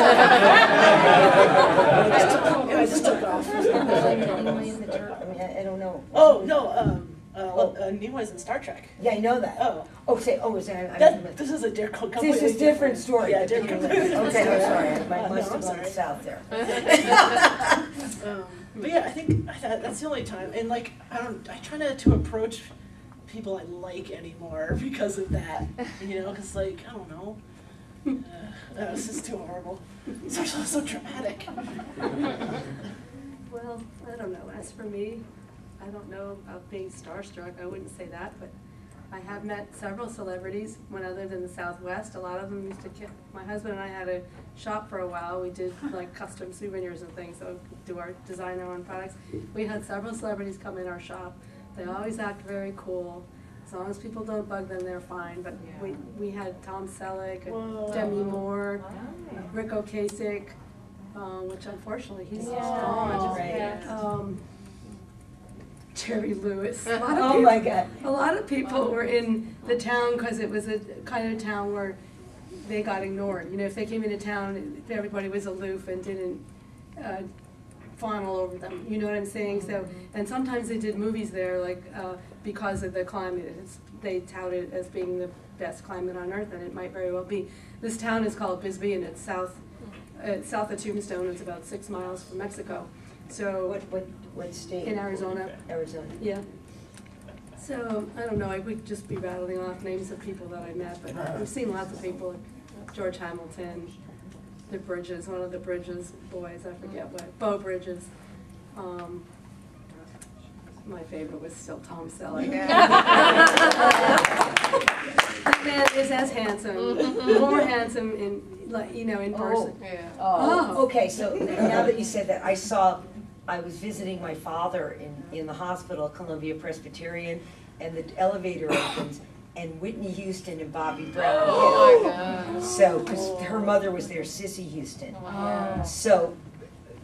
I just took, I just took off. I mean, I I don't know. Oh no, um, uh, uh, Nimoy's in Star Trek. Yeah, I know that. Oh. Oh, say, oh, is that, I That, this is a di- completely This is a different story. Yeah, different. Okay, I'm sorry, I Uh, no, must have gone south there. um, but yeah, I think I thought that's the only time, and like I don't, I try not to approach people I like anymore because of that, you know, because like I don't know, uh, uh, this is too horrible, so so, so dramatic. Well, I don't know. As for me, I don't know about being starstruck. I wouldn't say that, but I have met several celebrities when I lived in the Southwest. A lot of them used to. ki- My husband and I had a shop for a while. We did like custom souvenirs and things, so do our design our own products. We had several celebrities come in our shop. They always act very cool. As long as people don't bug them, they're fine. But we, we had Tom Selleck, Whoa. Demi Moore, Ric Ocasek, um, which unfortunately he's Yeah. gone. Right. Um, Jerry Lewis. A lot of Oh people- my God. A lot of people were in the town because it was a kind of town where they got ignored. You know, if they came into town, everybody was aloof and didn't uh, fawn all over them. You know what I'm saying? So, and sometimes they did movies there, like uh, because of the climate. It's, they touted it as being the best climate on earth, and it might very well be. This town is called Bisbee, and it's south, uh, south of Tombstone. It's about six miles from Mexico. So What, what, what state? in Arizona. Arizona. Yeah. So, I don't know, I would just be rattling off names of people that I met, but I've seen lots of people, George Hamilton, the Bridges, one of the Bridges boys, I forget what, Beau Bridges. Um, my favorite was still Tom Selleck. That man is as handsome, more handsome in, like, you know, in person. Yeah. Oh, okay, so now that you said that, I saw, I was visiting my father in, in the hospital, Columbia Presbyterian, and the elevator opens, and Whitney Houston and Bobby Brown. Oh my out. So, because her mother was there, Cissy Houston. So,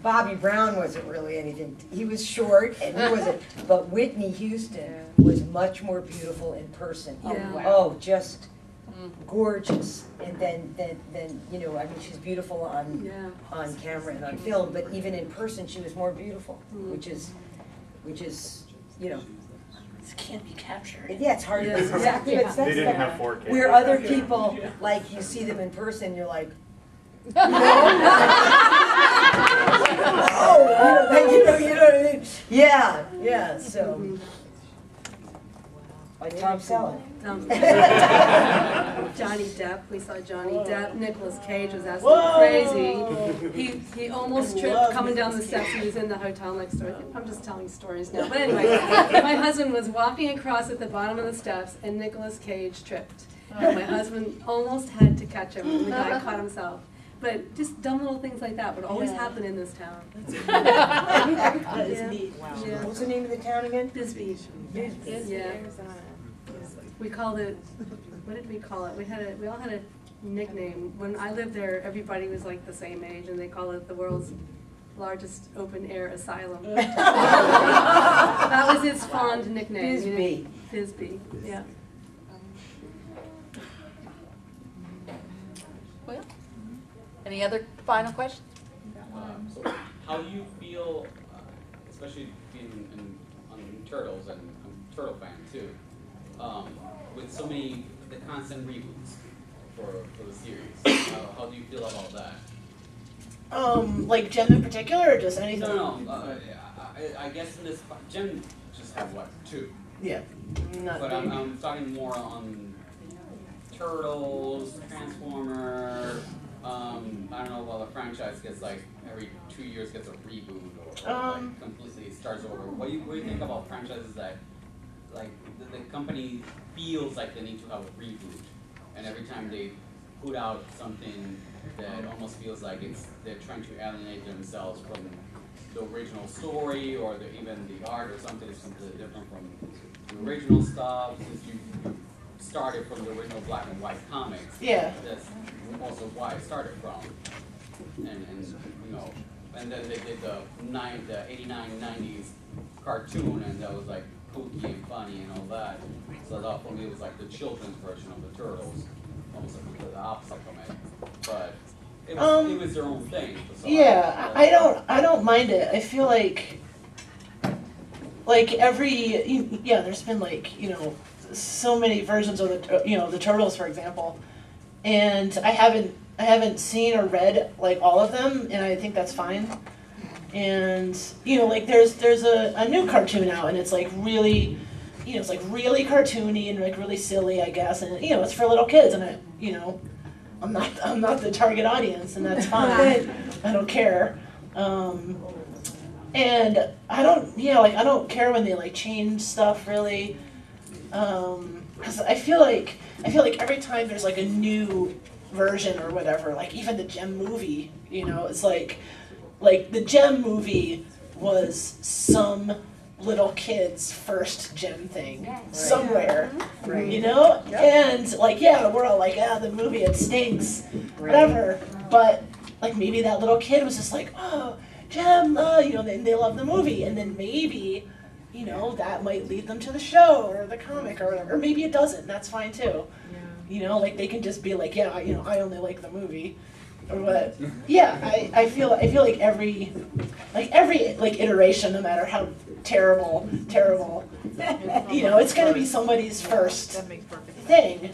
Bobby Brown wasn't really anything, he was short, and he wasn't, but Whitney Houston was much more beautiful in person. Oh, Yeah. wow. Oh, just gorgeous, and then, then, then, you know, I mean, she's beautiful on, Yeah. on camera and on film, but even in person, she was more beautiful, which is, which is, you know. This can't be captured. Yeah, it's hard, Yeah. it's exactly, it's, They that's didn't like, have 4K. where other Yeah. people, like, you see them in person, you're like, you know? Oh, you know, you know, you know what I mean? Yeah, yeah, so. Mm-hmm. Like Tom Selleck. Tom- um, Johnny Depp, we saw Johnny Depp, Nicolas Cage was Whoa. absolutely crazy. He, he almost tripped coming down the steps, he was in the hotel next door. I'm just telling stories now, but anyway, my husband was walking across at the bottom of the steps and Nicolas Cage tripped. And my husband almost had to catch him, and the guy caught himself. But just dumb little things like that would always Yeah. happen in this town. That is Yeah. neat. Yeah. What's the name of the town again? Bisbee. Yeah. We called it, what did we call it? We had a, we all had a nickname. When I lived there, everybody was like the same age and they called it the world's largest open air asylum. That was its fond nickname. you know? Bisbee. Bisbee, yeah. Well, any other final questions? Um, so how do you feel, uh, especially being in, on Turtles and I'm a Turtle fan too, um, with so many the constant reboots for for the series? How, how do you feel about that? Um, like Jem in particular, or just anything? No, no. Uh, I, I guess in this Jem just had what two, Yeah. Not but I'm. I'm talking more on Turtles, Transformer. Um, I don't know, well, the franchise gets like every two years gets a reboot or, or Um. like completely starts over. What do you what do you think about franchises that like the, the company feels like they need to have a reboot, and every time they put out something that almost feels like it's they're trying to alienate themselves from the original story or the, even the art or something is completely different from the original stuff. Since you, you started from the original black and white comics, Yeah. that's also why I started from. And, and you know, and then they did the nine, the 89, 90s cartoon, and that was like kooky and funny and all that. So that for me it was like the children's version of the Turtles, almost like the opposite from it. But it was, Um, it was their own thing. So Yeah, I I don't, I don't mind it. I feel like, like every, yeah, there's been like, you know, so many versions of the, you know, the Turtles, for example. And I haven't, I haven't seen or read like all of them, and I think that's fine. And, you know, like there's, there's a, a new cartoon out, and it's like really, you know, it's like really cartoony and like really silly, I guess, and, you know, it's for little kids, and I, you know, I'm not I'm not the target audience, and that's fine. I don't care. Um, and I don't, yeah, like I don't care when they like change stuff really, because I feel like I feel like every time there's like a new version or whatever, like even the Jem movie, you know, it's like like the Jem movie was some little kid's first Jem thing somewhere Right. you know? And like yeah we're all like ah the movie it stinks whatever. But like maybe that little kid was just like oh Jem uh, you know they, they love the movie. And then maybe you know that might lead them to the show or the comic or whatever. Or maybe it doesn't. That's fine too. You know like they can just be like yeah you know i only like the movie or what yeah i, I feel i feel like every like every like iteration no matter how terrible terrible you know it's going to be somebody's first thing.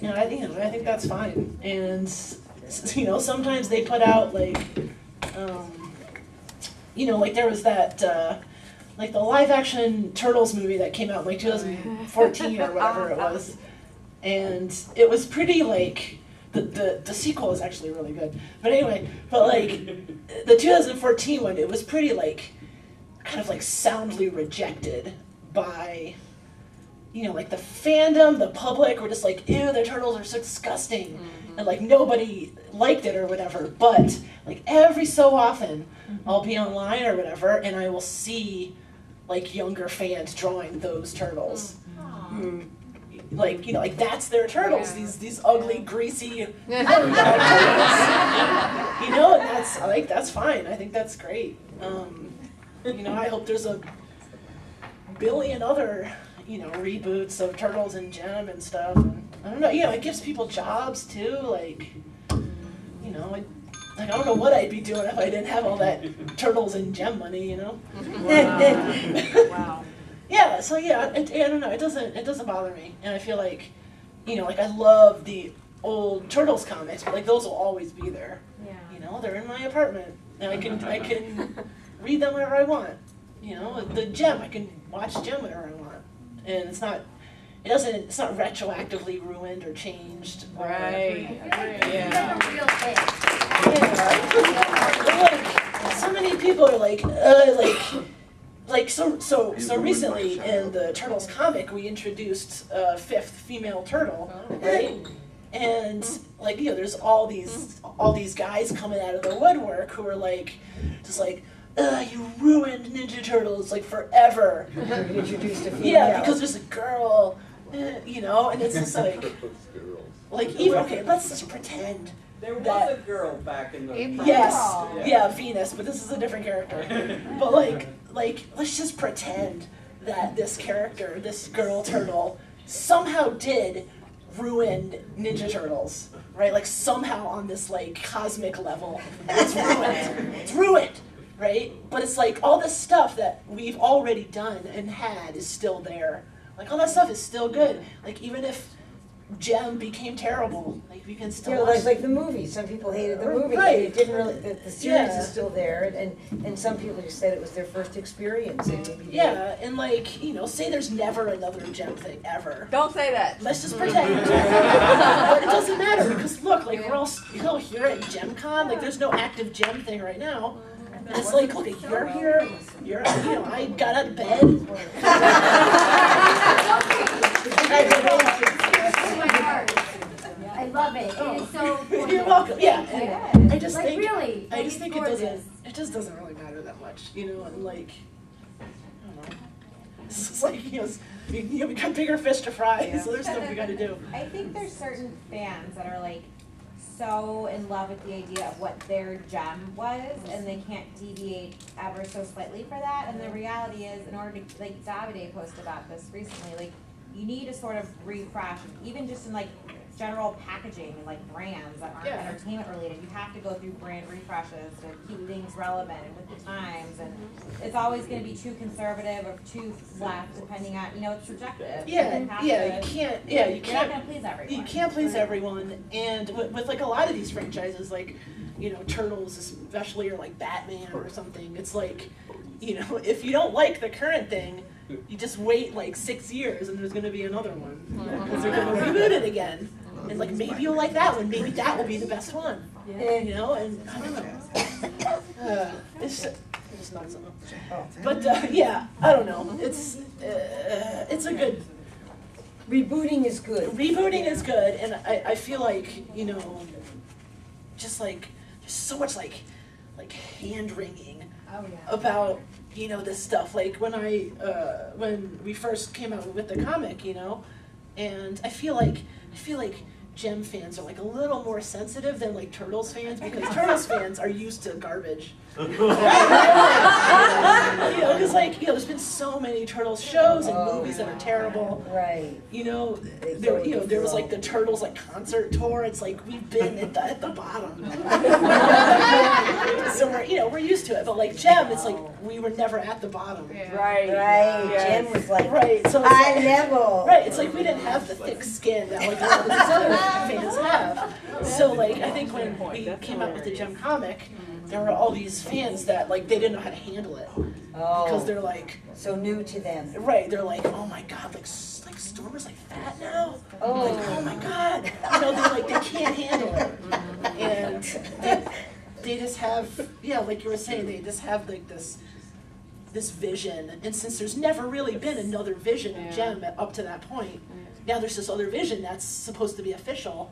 You know i think i think that's fine. And you know sometimes they put out like um you know like there was that uh like the live action turtles movie that came out in like 2014 or whatever it was. And it was pretty like the, the, the sequel is actually really good. But anyway but like the 2014 one it was pretty like kind of like soundly rejected by you know like the fandom the public were just like ew the turtles are so disgusting. Mm-hmm. And like nobody liked it or whatever. But like every so often mm-hmm. i'll be online or whatever and i will see like younger fans drawing those turtles. Mm. Like you know like that's their turtles these these ugly greasy turtles. you know and that's I like that's fine i think that's great um, you know i hope there's a billion other you know reboots of turtles and Jem and stuff and i don't know you know it gives people jobs too like you know it, like I don't know what I'd be doing if I didn't have all that turtles and Jem money, you know. Wow. Yeah, so yeah, it, I don't know. It doesn't it doesn't bother me, and I feel like, you know, like I love the old turtles comics, but like those will always be there. Yeah. You know, they're in my apartment, and I can I can read them whenever I want. You know, the Jem I can watch Jem whenever I want, and it's not. It doesn't. It's not retroactively ruined or changed. or- Right. Yeah. Like, so many people are like, uh, like, like so so so recently in the Turtles comic we introduced a fifth female turtle, right? And like you know, there's all these all these guys coming out of the woodwork who are like, just like. Ugh, you ruined Ninja Turtles like forever. Introduced a Yeah, because there's a girl, eh, you know, and it's just like, like even okay, let's just pretend There was that a girl back in the. Yes, Yeah. yeah, Venus, but this is a different character. but like, like, let's just pretend that this character, this girl turtle, somehow did ruin Ninja Turtles, right? Like somehow on this like cosmic level, it's ruined. it's ruined, right? But it's like all this stuff that we've already done and had is still there. Like all that stuff is still good. Like even if Jem became terrible. Like we can still Yeah, watch. like, like the movie, some people hated the movie, Right. it didn't really, the, the series Yeah. is still there, and, and some people just said it was their first experience, and maybe. they- yeah, and like you know, say there's never another Jem thing ever. Don't say that. Let's just pretend. but it doesn't matter because look, like we're all still here at JemCon. Like there's no active Jem thing right now. And it's like, look, you're here. You're, you know, I got out of bed. I love it. It is so. Oh. You're welcome. Yeah. I just Like, think really, I just think it doesn't it just doesn't really matter that much, you know, and like I don't know. It's just like you know, we, you know, we got bigger fish to fry, so there's stuff we gotta do. I think there's certain fans that are like so in love with the idea of what their Jem was, and they can't deviate ever so slightly for that. And the reality is, in order to like Davide posted about this recently, like you need to sort of refresh, even just in like general packaging and like brands that aren't Yeah. entertainment related. You have to go through brand refreshes to keep things relevant and with the times. And it's always going to be too conservative or too left, depending on you know it's subjective. Yeah, You have yeah, you can't, yeah, you You're can't. not gonna please everyone. You can't please everyone, and with, with like a lot of these franchises, like, you know, Turtles especially, or like Batman or something, it's like, you know, if you don't like the current thing, you just wait like six years and there's gonna be another one. Because they're gonna reboot it again. And like, maybe you'll like that one, maybe that will be the best one. Yeah. You know, and I don't know. Uh, it's, it's not so. But, uh, yeah, I don't know, it's, uh, it's a good, Rebooting is good. rebooting is good and I, I feel like you know just like there's so much like like hand wringing Oh, yeah. about you know this stuff like when i uh, when we first came out with the comic you know and i feel like i feel like Jem fans are like a little more sensitive than like turtles fans because turtles fans are used to garbage you know because like you know there's been so many turtles shows and oh, movies that are terrible Right. you know, there, you know, there was like the Turtles like concert tour. It's like we've been at the, at the bottom, so we're you know we're used to it. But like Jem, it's like we were never at the bottom. Right. Right. Jem was like, Right, so it's eye like- level. Right, it's like we didn't have the thick skin that like a these other fans have. So like I think when we came out with the Jem comic, there were all these fans that like they didn't know how to handle it oh. because Oh. they're like So new to them. right. They're like, oh my god, like s- like Stormer's like fat now. Oh. Like oh my god, you know they like they can't handle it, and they, they just have yeah, like you were saying, they just have like this this vision, and since there's never really been another vision of Jem up to that point, now there's this other vision that's supposed to be official,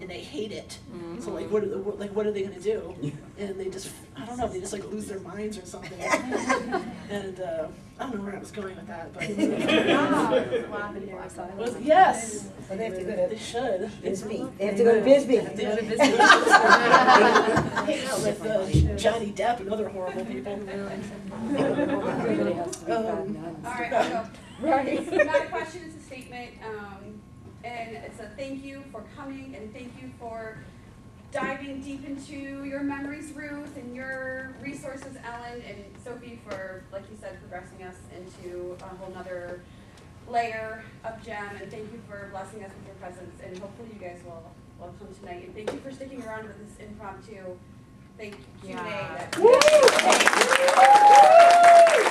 and they hate it. So like, what are the, like what are they gonna do? And they just I don't know, they just like lose their minds or something. and uh, I don't know where I was going with that, but Was- yes, Well, they have to go to they should. Bisbee. They have to go to Bisbee. They have to go to Bisbee. Hang out with uh, Johnny Depp and other horrible people. Um, All right, I'll. Right. It's not a question, it's a statement, um, and it's a thank you for coming and thank you for diving deep into your memories, Ruth, and your resources, Ellen, and Sophie for, like you said, progressing us into a whole nother layer of Jem, and thank you for blessing us with your presence, and hopefully you guys will, will come tonight, and thank you for sticking around with this impromptu, thank you, Yeah. that-